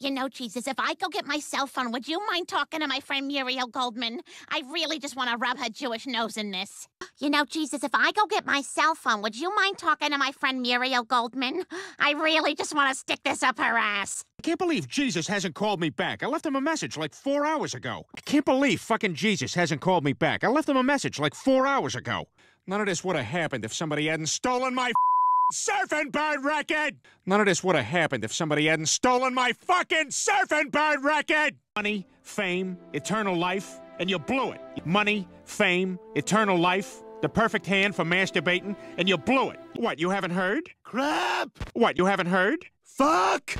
You know, Jesus, if I go get my cell phone, would you mind talking to my friend Muriel Goldman? I really just want to rub her Jewish nose in this. You know, Jesus, if I go get my cell phone, would you mind talking to my friend Muriel Goldman? I really just want to stick this up her ass. I can't believe Jesus hasn't called me back. I left him a message like four hours ago. I can't believe fucking Jesus hasn't called me back. I left him a message like four hours ago. None of this would have happened if somebody hadn't stolen my Surfin' Bird record! None of this would have happened if somebody hadn't stolen my fucking Surfin' Bird record! Money, fame, eternal life, and you blew it. Money, fame, eternal life, the perfect hand for masturbating, and you blew it. What, you haven't heard? Crap! What, you haven't heard? Fuck!